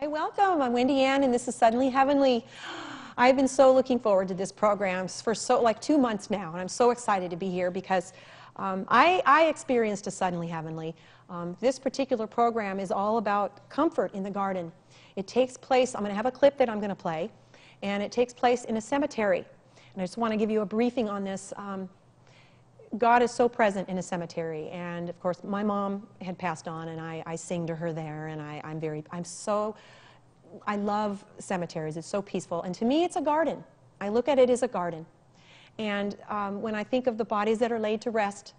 Hi, welcome. I'm Wendy Ann, and this is Suddenly Heavenly. I've been so looking forward to this program for so like two months now, and I'm so excited to be here because um, I, I, experienced a Suddenly Heavenly. Um, this particular program is all about comfort in the garden. It takes place, I'm going to have a clip that I'm going to play, and it takes place in a cemetery. And I just want to give you a briefing on this. Um, God is so present in a cemetery, and of course, my mom had passed on, and I, I sing to her there, and I, I'm very, I'm so, I love cemeteries. It's so peaceful, and to me, it's a garden. I look at it as a garden, and um, when I think of the bodies that are laid to rest,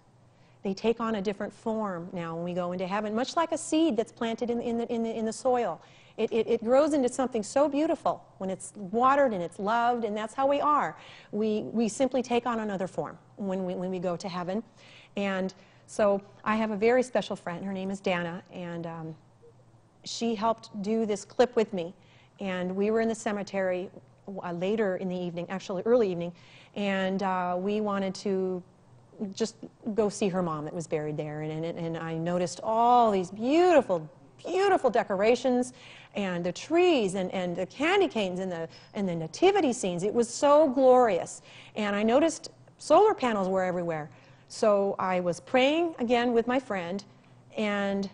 they take on a different form now when we go into heaven, much like a seed that's planted in, in, the, in, the, in the soil. It, it, it, grows into something so beautiful when it's watered and it's loved, and that's how we are. We, we simply take on another form when we, when we go to heaven. And so I have a very special friend. Her name is Dana, and um, she helped do this clip with me. And we were in the cemetery uh, later in the evening, actually early evening, and uh, we wanted to just go see her mom that was buried there. And, and, and I noticed all these beautiful beautiful decorations and the trees and, and the candy canes and the, and the nativity scenes. It was so glorious. And I noticed solar panels were everywhere. So I was praying again with my friend, and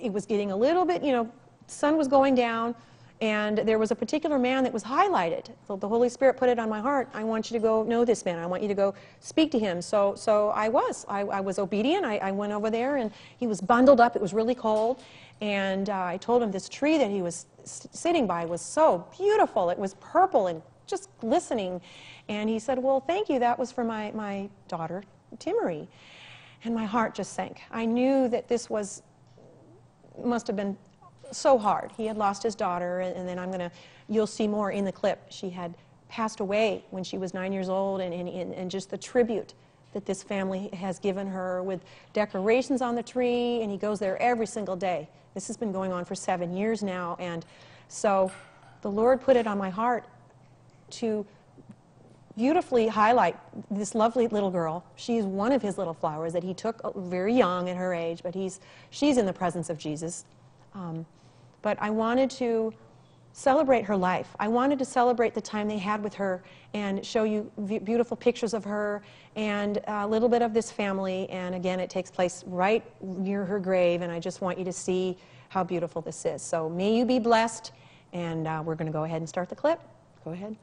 it was getting a little bit, you know, sun was going down. And there was a particular man that was highlighted. So the Holy Spirit put it on my heart. I want you to go know this man. I want you to go speak to him. So, so I was. I, I was obedient. I, I, went over there, and he was bundled up. It was really cold. And uh, I told him this tree that he was sitting by was so beautiful. It was purple and just glistening. And he said, Well, thank you. That was for my, my daughter, Timmery. And my heart just sank. I knew that this was, must have been so hard. He had lost his daughter, and, and then I'm going to, you'll see more in the clip. She had passed away when she was nine years old, and, and, and just the tribute that this family has given her with decorations on the tree, and he goes there every single day. This has been going on for seven years now, and so the Lord put it on my heart to beautifully highlight this lovely little girl. She's one of his little flowers that he took uh, very young at her age, but he's, she's in the presence of Jesus. Um, but I wanted to celebrate her life. I wanted to celebrate the time they had with her and show you beautiful pictures of her and a little bit of this family. And again, it takes place right near her grave, and I just want you to see how beautiful this is. So may you be blessed, and uh, we're going to go ahead and start the clip. Go ahead.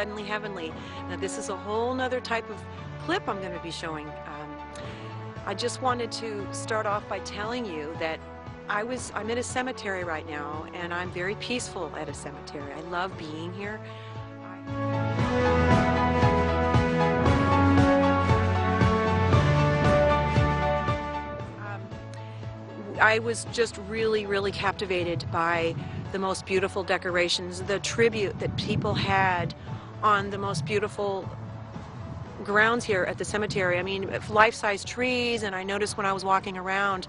Suddenly Heavenly. Now this is a whole nother type of clip I'm going to be showing. Um, I just wanted to start off by telling you that I was, I'm in a cemetery right now and I'm very peaceful at a cemetery. I love being here. Um, I was just really, really captivated by the most beautiful decorations, the tribute that people had on the most beautiful grounds here at the cemetery. I mean, life-size trees, and I noticed when I was walking around,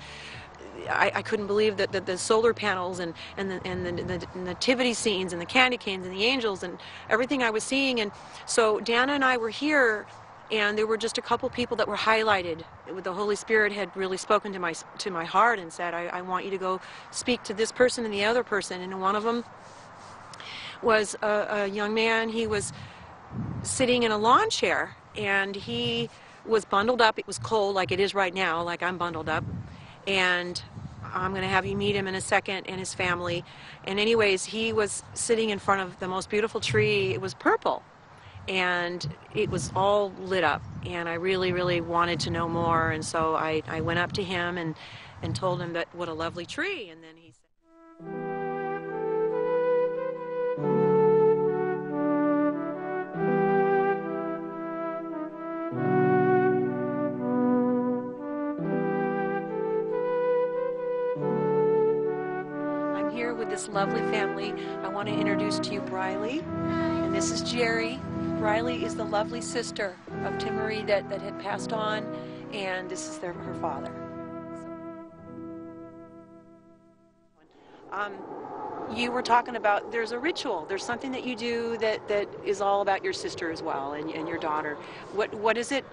I, I couldn't believe that, the solar panels and, and, the, and the, the, nativity scenes and the candy canes and the angels and everything I was seeing. And so Dana and I were here and there were just a couple people that were highlighted. The Holy Spirit had really spoken to my to my heart and said, I, I want you to go speak to this person and the other person." And one of them was a, a young man. He was sitting in a lawn chair, and he was bundled up. It was cold, like it is right now, like I'm bundled up, and I'm going to have you meet him in a second and his family. And anyways, he was sitting in front of the most beautiful tree. It was purple and it was all lit up and I really really wanted to know more and so I, I went up to him and, and told him that what a lovely tree and then he lovely family. I want to introduce to you Briley, and this is Jerry. Briley is the lovely sister of Tim Marie that, that had passed on, and this is their, her father. Um, you were talking about there's a ritual. There's something that you do that, that is all about your sister as well and, and your daughter. What what is it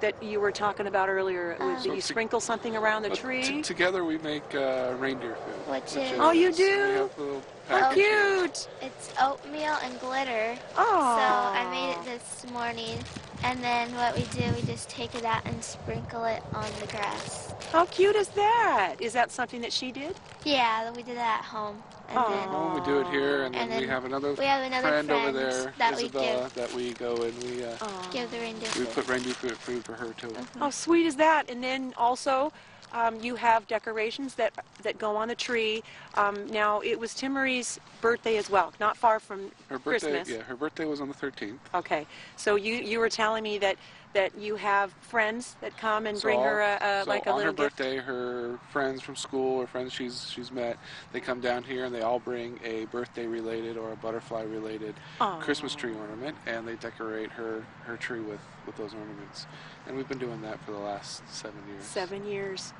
that you were talking about earlier? Um, Did So you sprinkle something around the tree? t- together we make uh, reindeer food. Which is- Oh, you do? We have a little How cute! It's oatmeal and glitter. Oh. So I made it this morning. And then what we do, we just take it out and sprinkle it on the grass. How cute is that? Is that something that she did? Yeah, we did that at home. And Home, we do it here, and, And then we have another, we have another friend over there, that we Isabella, give. that we go and we uh, Oh. give the reindeer we put reindeer food, food for her too. How sweet is that? And then also, um, you have decorations that that go on the tree. Um, now, it was Tim Marie's birthday as well, not far from Her birthday, Christmas. yeah, her birthday was on the 13th. Okay, so you you were telling me that that you have friends that come and So bring all- her a, a so like a on little her gift. birthday, her friends from school or friends she's she's met, they come down here and they all bring a birthday related or a butterfly related Christmas tree ornament, and they decorate her her tree with with those ornaments. And we've been doing that for the last seven years. Seven years.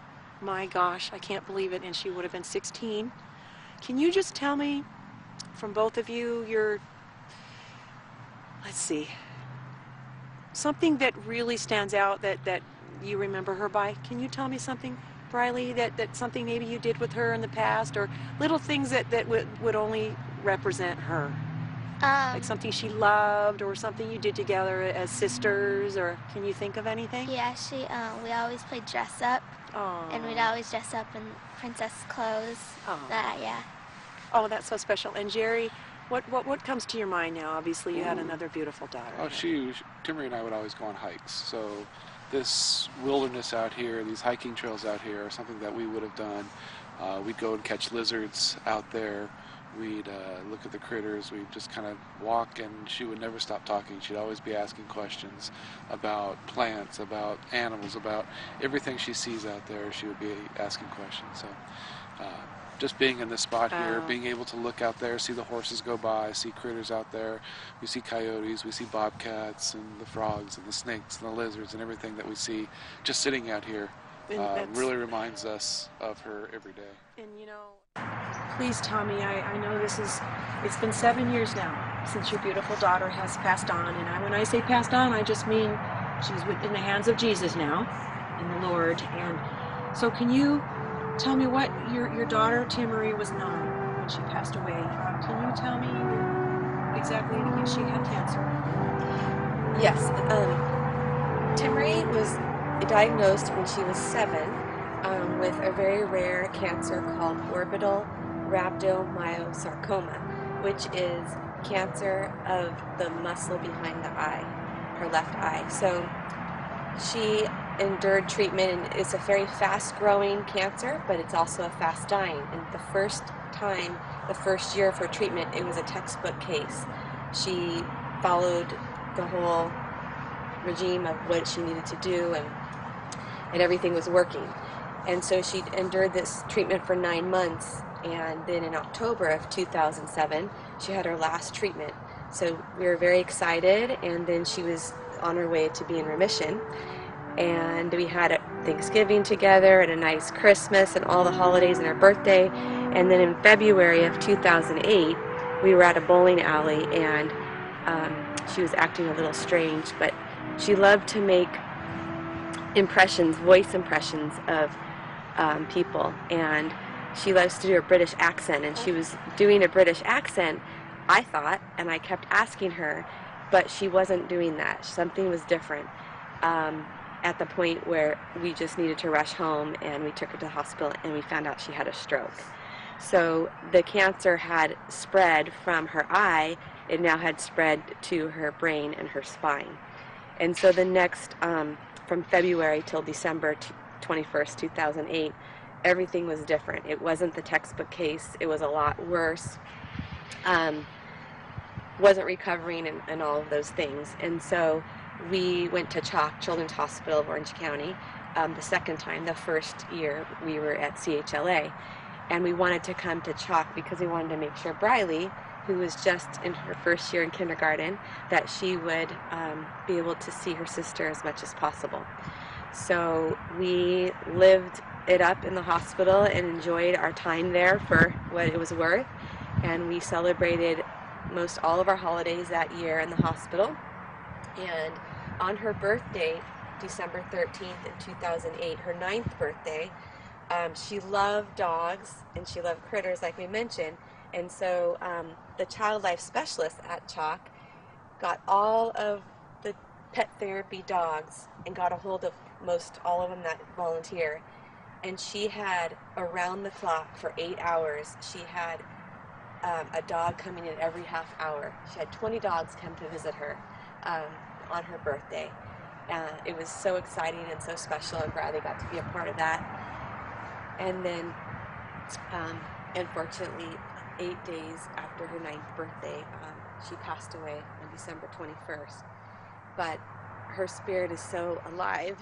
My gosh, I can't believe it. And she would have been 16. Can you just tell me, from both of you, your, let's see, something that really stands out that, that you remember her by? Can you tell me something, Briley, that, that something maybe you did with her in the past, or little things that, that would, would only represent her? Um, Like something she loved, or something you did together as sisters, or can you think of anything? yeah, she, um, we always played dress up. And we'd always dress up in princess clothes. Aw. That, yeah. Oh, that's so special. And Jerry, what, what, what comes to your mind now? Obviously, you had another beautiful daughter. Oh, she, she Timmy and I would always go on hikes. So this wilderness out here, these hiking trails out here, are something that we would have done. Uh, we'd go and catch lizards out there. We'd uh, look at the critters. We'd just kind of walk, and she would never stop talking. She'd always be asking questions about plants, about animals, about everything she sees out there. She would be asking questions. So. Uh, just being in this spot here, being able to look out there, see the horses go by, see critters out there, we see coyotes, we see bobcats and the frogs and the snakes and the lizards and everything that we see just sitting out here uh, really reminds us of her every day. And you know, please Tommy, I, I know this is, it's been seven years now since your beautiful daughter has passed on. And I, when I say passed on, I just mean she's with- in the hands of Jesus now, in the Lord. And so, can you tell me what your, your daughter, Tia was nine when she passed away? Um, can you tell me exactly if she had cancer? Yes. Um, Timmery was diagnosed when she was seven um, with a very rare cancer called orbital rhabdomyosarcoma, which is cancer of the muscle behind the eye, her left eye. So she endured treatment, and it's a very fast growing cancer, but it's also a fast dying. And the first time, the first year of her treatment, it was a textbook case. She followed the whole regime of what she needed to do and and everything was working and so she endured this treatment for nine months and then in october of 2007 she had her last treatment so we were very excited and then she was on her way to be in remission and we had a thanksgiving together and a nice christmas and all the holidays and her birthday and then in february of 2008 we were at a bowling alley and um, she was acting a little strange, but she loved to make impressions, voice impressions of um, people, and she loves to do a British accent, and she was doing a British accent, I thought, and I kept asking her, but she wasn't doing that. Something was different. Um, at the point where we just needed to rush home, and we took her to the hospital, and we found out she had a stroke. So the cancer had spread from her eye, it now had spread to her brain and her spine. And so the next, um, from February till December t- 21st, 2008, everything was different. It wasn't the textbook case, it was a lot worse. Um, wasn't recovering and, and all of those things. And so we went to CHOC Children's Hospital of Orange County um, the second time. The first year we were at CHLA. and we wanted to come to CHOC because we wanted to make sure Briley, who was just in her first year in kindergarten, that she would um, be able to see her sister as much as possible. So we lived it up in the hospital and enjoyed our time there for what it was worth. And we celebrated most all of our holidays that year in the hospital. And on her birthday, December 13th in 2008, her ninth birthday, um, she loved dogs and she loved critters, like we mentioned. And so um, the child life specialist at CHOC got all of the pet therapy dogs and got a hold of most all of them that volunteer. And she had around the clock for eight hours, she had um, a dog coming in every half hour. She had 20 dogs come to visit her um, on her birthday. Uh, it was so exciting and so special, and Bradley got to be a part of that. And then, um, unfortunately, eight days after her ninth birthday, um, she passed away on December 21st. But her spirit is so alive.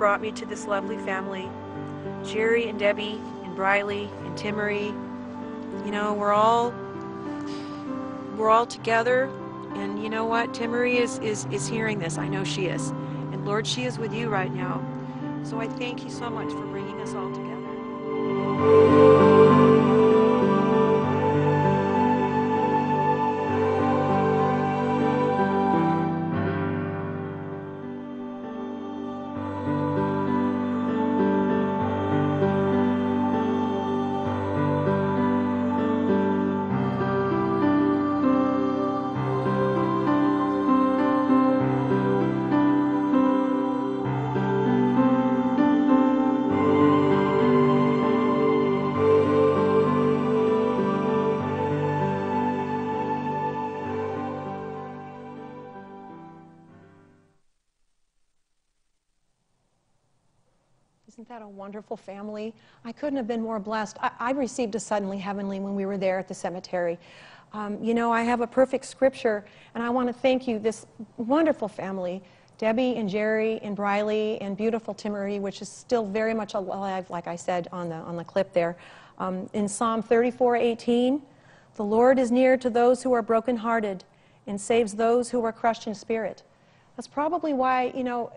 Brought me to this lovely family. Jerry and Debbie and Briley and Timmery. You know, we're all we're all together and you know what? Timmery is, is is hearing this. I know she is. And Lord, she is with you right now. So I thank you so much for bringing us all together. That a wonderful family? I couldn't have been more blessed. I, I received a suddenly heavenly when we were there at the cemetery. Um, you know, I have a perfect scripture, and I want to thank you, this wonderful family, Debbie and Jerry and Briley and beautiful Timmery, which is still very much alive, like I said on the, on the clip there. Um, in Psalm 34 18, the Lord is near to those who are brokenhearted and saves those who are crushed in spirit. That's probably why, you know,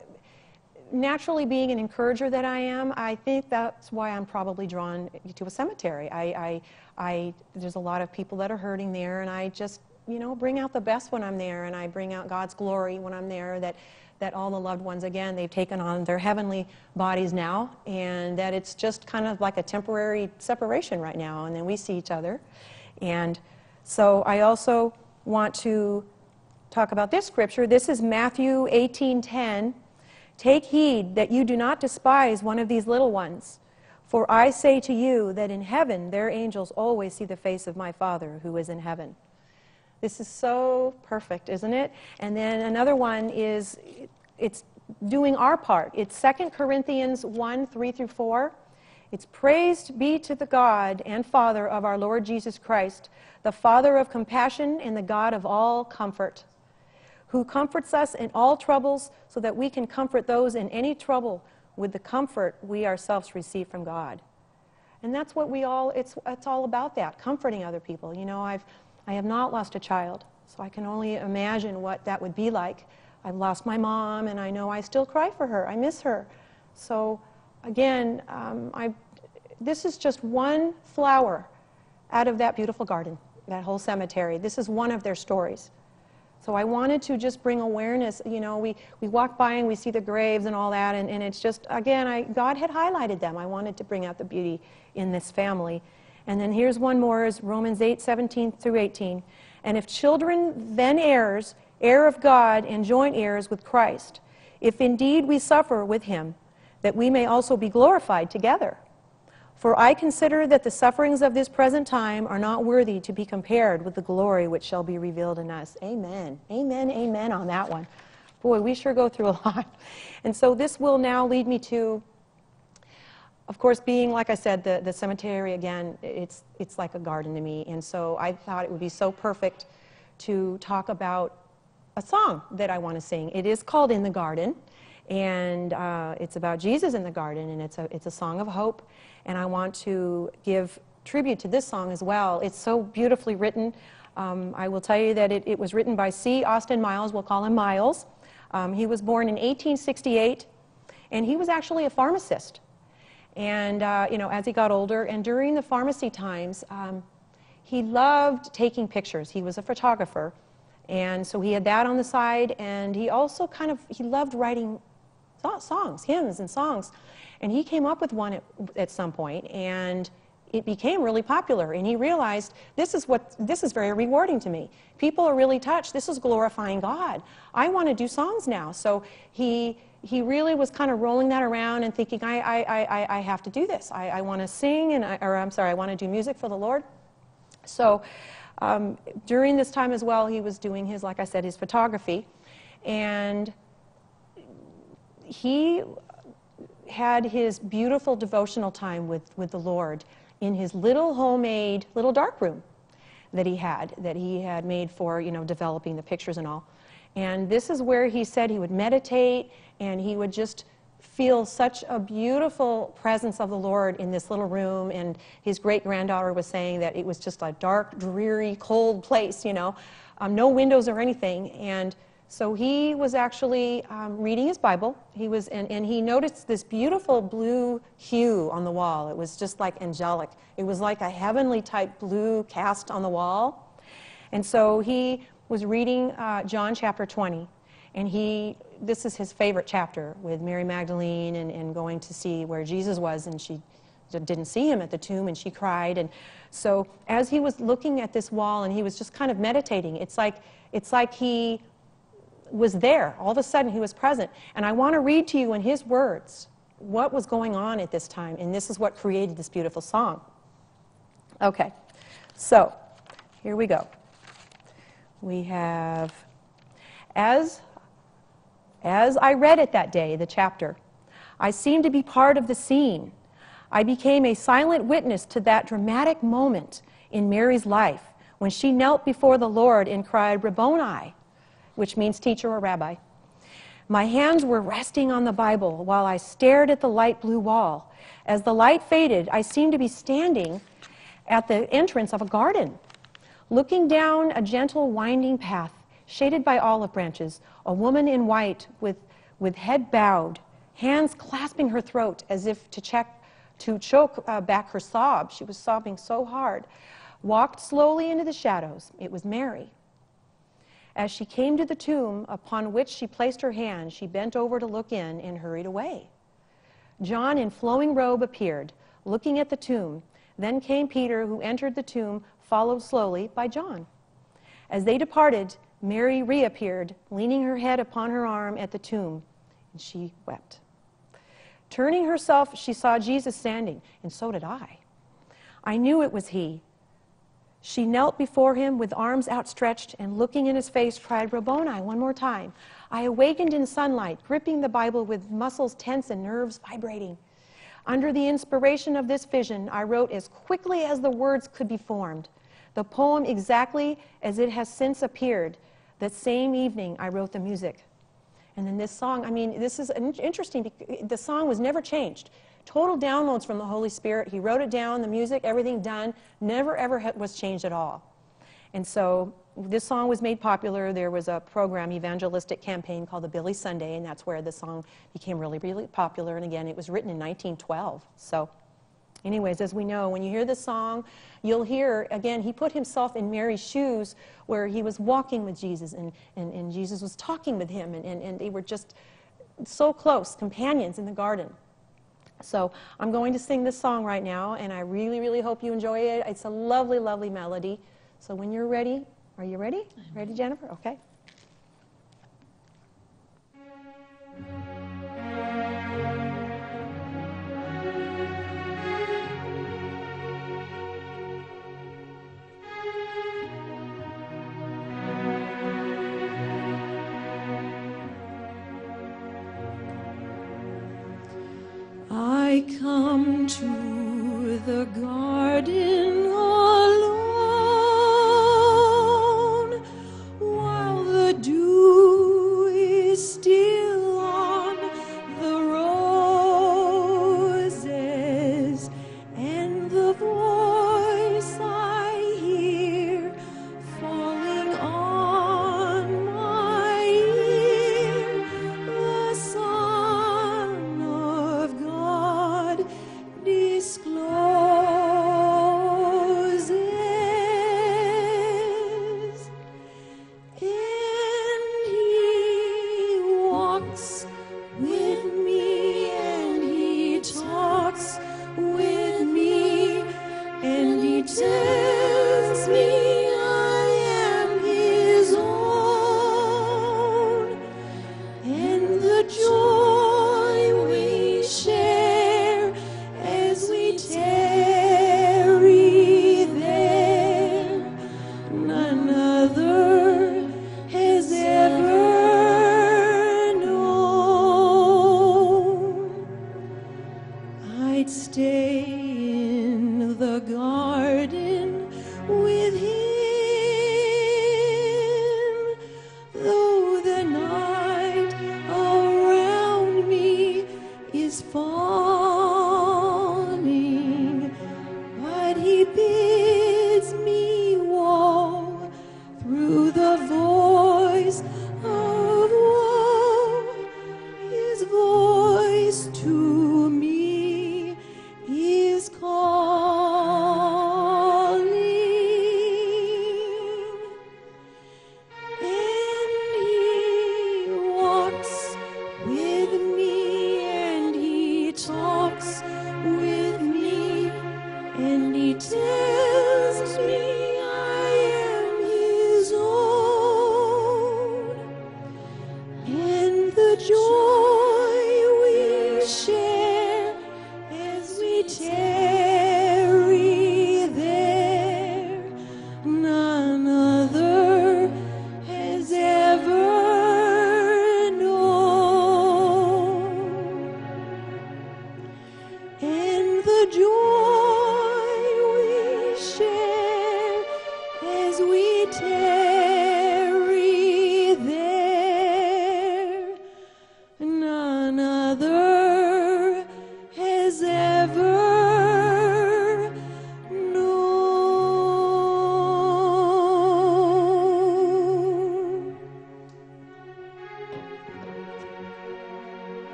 naturally being an encourager that I am, I think that's why I'm probably drawn to a cemetery. I, I, I, there's a lot of people that are hurting there, and I just, you know, bring out the best when I'm there, and I bring out God's glory when I'm there. That, that all the loved ones, again, they've taken on their heavenly bodies now, and that it's just kind of like a temporary separation right now, and then we see each other. And so I also want to talk about this scripture. This is Matthew 18:10. Take heed that you do not despise one of these little ones. For I say to you that in heaven their angels always see the face of my Father who is in heaven. This is so perfect, isn't it? And then another one is it's doing our part. It's 2 Corinthians 1 3 through 4. It's praised be to the God and Father of our Lord Jesus Christ, the Father of compassion and the God of all comfort who comforts us in all troubles so that we can comfort those in any trouble with the comfort we ourselves receive from God. And that's what we all, it's, it's all about that, comforting other people. You know, I've, I have not lost a child, so I can only imagine what that would be like. I've lost my mom, and I know I still cry for her. I miss her. So, again, um, I, this is just one flower out of that beautiful garden, that whole cemetery. This is one of their stories. So I wanted to just bring awareness. You know, we, we walk by and we see the graves and all that, and, and it's just, again, I, God had highlighted them. I wanted to bring out the beauty in this family. And then here's one more is Romans 8, 17 through 18. And if children, then heirs, heir of God and joint heirs with Christ, if indeed we suffer with him, that we may also be glorified together. For I consider that the sufferings of this present time are not worthy to be compared with the glory which shall be revealed in us. Amen. Amen. Amen on that one. Boy, we sure go through a lot. And so this will now lead me to, of course, being, like I said, the, the cemetery again, it's, it's like a garden to me. And so I thought it would be so perfect to talk about a song that I want to sing. It is called In the Garden, and uh, it's about Jesus in the garden, and it's a, it's a song of hope. And I want to give tribute to this song as well. It's so beautifully written. Um, I will tell you that it, it was written by C. Austin Miles, we'll call him Miles. Um, he was born in 1868, and he was actually a pharmacist. And, uh, you know, as he got older, and during the pharmacy times, um, he loved taking pictures. He was a photographer. And so he had that on the side, and he also kind of, he loved writing songs, hymns and songs. And he came up with one at, at some point, and it became really popular. And he realized this is what this is very rewarding to me. People are really touched. This is glorifying god. I want to do songs now. So he he really was kind of rolling that around and thinking i i i, I have to do this. I, I want to sing and I, or i'm sorry i want to do music for the lord. So um, during this time as well he was doing his like i said his photography. And he had his beautiful devotional time with, with the lord in his little homemade little dark room that he had, that he had made for, you know, developing the pictures and all. And this is where he said he would meditate and he would just feel such a beautiful presence of the Lord in this little room. And his great granddaughter was saying that it was just a dark, dreary, cold place, you know, um, no windows or anything. And so he was actually um, reading his Bible. He was, and, and he noticed this beautiful blue hue on the wall. It was just like angelic. It was like a heavenly type blue cast on the wall. And so he was reading uh, John chapter 20. And he, this is his favorite chapter with Mary Magdalene and, and going to see where Jesus was, and she didn't see him at the tomb, and she cried. And so as he was looking at this wall and he was just kind of meditating, it's like, it's like he was there. All of a sudden, he was present. And I want to read to you in his words what was going on at this time. And this is what created this beautiful song. Okay, so here we go. We have, as, as I read it that day, the chapter, I seemed to be part of the scene. I became a silent witness to that dramatic moment in Mary's life when she knelt before the Lord and cried, Rabboni, which means teacher or rabbi. My hands were resting on the Bible while I stared at the light blue wall. As the light faded, I seemed to be standing at the entrance of a garden, looking down a gentle, winding path shaded by olive branches. A woman in white with, with head bowed, hands clasping her throat as if to check to choke uh, back her sob. She was sobbing so hard. Walked slowly into the shadows. It was Mary. As she came to the tomb upon which she placed her hand, she bent over to look in and hurried away. John, in flowing robe, appeared, looking at the tomb. Then came Peter, who entered the tomb, followed slowly by John. As they departed, Mary reappeared, leaning her head upon her arm at the tomb, and she wept. Turning herself, she saw Jesus standing, and so did I. I knew it was he she knelt before him with arms outstretched and looking in his face cried, Rabboni, one more time. I awakened in sunlight, gripping the Bible with muscles tense and nerves vibrating. Under the inspiration of this vision, I wrote as quickly as the words could be formed, the poem exactly as it has since appeared. That same evening, I wrote the music. And then this song, I mean, this is interesting. The song was never changed. Total downloads from the Holy Spirit. He wrote it down, the music, everything done, never ever was changed at all. And so this song was made popular. There was a program, evangelistic campaign called the Billy Sunday, and that's where the song became really, really popular. And again, it was written in 1912. So, anyways, as we know, when you hear this song, you'll hear, again, he put himself in Mary's shoes where he was walking with Jesus, and, and, and Jesus was talking with him, and, and, and they were just so close, companions in the garden. So I'm going to sing this song right now, and I really, really hope you enjoy it. It's a lovely, lovely melody. So when you're ready, are you ready? Ready, Jennifer? Okay. Into the garden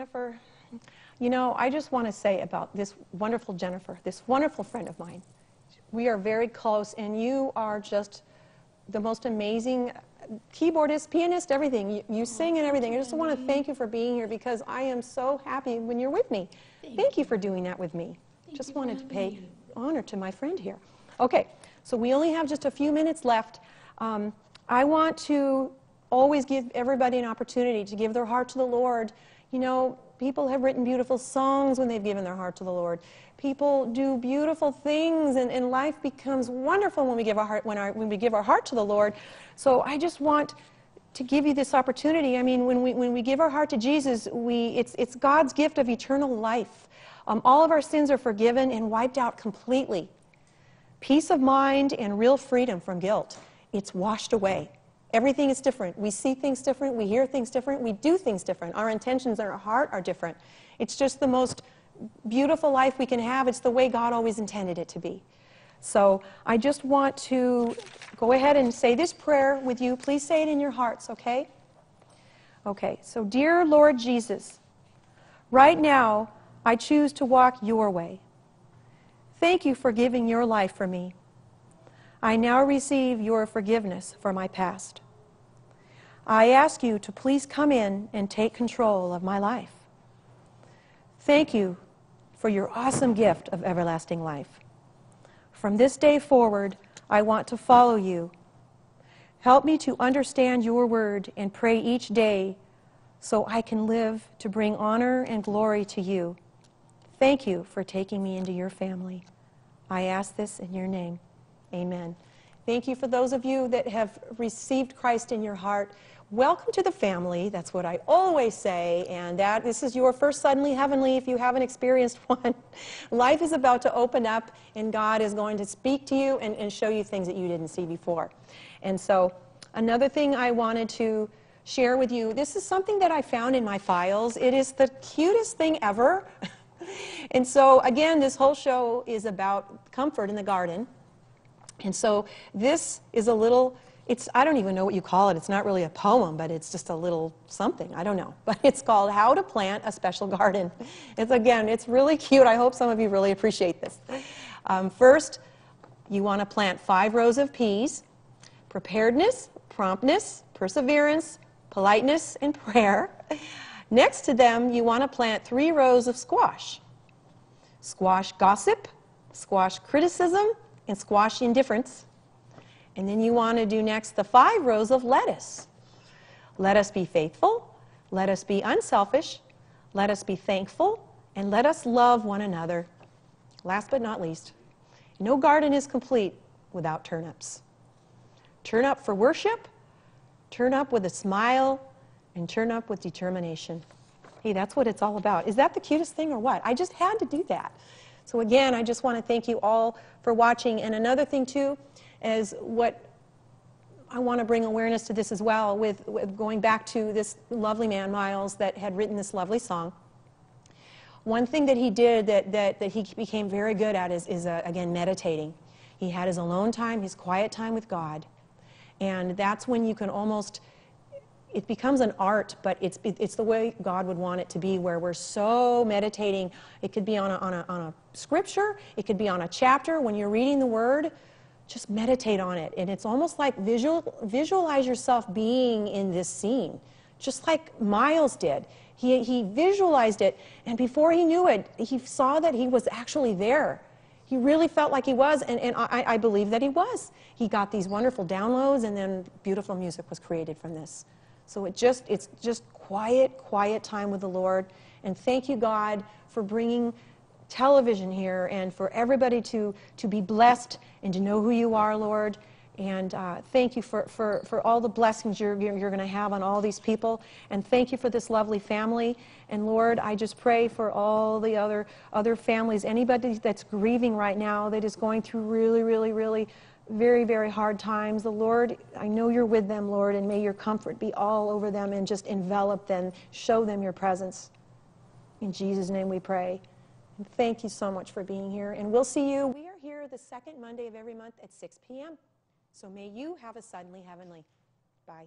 Jennifer, you know, I just want to say about this wonderful Jennifer, this wonderful friend of mine. We are very close, and you are just the most amazing keyboardist, pianist, everything. You, you sing and everything. I just want to thank you for being here because I am so happy when you're with me. Thank, you for doing that with me. just wanted to pay honor to my friend here. Okay, so we only have just a few minutes left. Um, I want to always give everybody an opportunity to give their heart to the Lord. You know, people have written beautiful songs when they've given their heart to the Lord. People do beautiful things, and, and life becomes wonderful when we give our heart when, our, when we give our heart to the Lord. So I just want to give you this opportunity. I mean, when we, when we give our heart to Jesus, we, it's, it's God's gift of eternal life. Um, all of our sins are forgiven and wiped out completely. Peace of mind and real freedom from guilt. It's washed away. Everything is different. We see things different. We hear things different. We do things different. Our intentions and our heart are different. It's just the most beautiful life we can have. It's the way God always intended it to be. So I just want to go ahead and say this prayer with you. Please say it in your hearts, okay? Okay, so dear Lord Jesus, right now I choose to walk your way. Thank you for giving your life for me. I now receive your forgiveness for my past. I ask you to please come in and take control of my life. Thank you for your awesome gift of everlasting life. From this day forward, I want to follow you. Help me to understand your word and pray each day so I can live to bring honor and glory to you. Thank you for taking me into your family. I ask this in your name. Amen. Thank you for those of you that have received Christ in your heart. Welcome to the family. That's what I always say. And that this is your first suddenly heavenly if you haven't experienced one. Life is about to open up, and God is going to speak to you and, and show you things that you didn't see before. And so, another thing I wanted to share with you this is something that I found in my files. It is the cutest thing ever. and so, again, this whole show is about comfort in the garden. And so, this is a little, it's, I don't even know what you call it. It's not really a poem, but it's just a little something. I don't know. But it's called How to Plant a Special Garden. It's, again, it's really cute. I hope some of you really appreciate this. Um, first, you want to plant five rows of peas. Preparedness, promptness, perseverance, politeness, and prayer. Next to them, you want to plant three rows of squash squash gossip, squash criticism, and squash indifference. And then you want to do next the five rows of lettuce. Let us be faithful, let us be unselfish, let us be thankful, and let us love one another. Last but not least, no garden is complete without turnips. Turn up for worship, turn up with a smile, and turn up with determination. Hey, that's what it's all about. Is that the cutest thing or what? I just had to do that. So, again, I just want to thank you all for watching. And another thing, too, is what I want to bring awareness to this as well with, with going back to this lovely man, Miles, that had written this lovely song. One thing that he did that, that, that he became very good at is, is uh, again, meditating. He had his alone time, his quiet time with God. And that's when you can almost, it becomes an art, but it's, it's the way God would want it to be, where we're so meditating. It could be on a, on, a, on a scripture, it could be on a chapter. When you're reading the Word, just meditate on it. And it's almost like visual, visualize yourself being in this scene, just like Miles did. He, he visualized it, and before he knew it, he saw that he was actually there. He really felt like he was, and, and I, I believe that he was. He got these wonderful downloads, and then beautiful music was created from this. So it just, it's just quiet, quiet time with the Lord. And thank you, God, for bringing television here and for everybody to, to be blessed and to know who you are, Lord. And uh, thank you for, for, for all the blessings you're, you're, you're going to have on all these people. And thank you for this lovely family. And Lord, I just pray for all the other, other families, anybody that's grieving right now, that is going through really, really, really very, very hard times. The Lord, I know you're with them, Lord, and may your comfort be all over them and just envelop them, show them your presence. In Jesus' name we pray. And thank you so much for being here. And we'll see you. We are here the second Monday of every month at 6 p.m. So may you have a suddenly heavenly. Bye.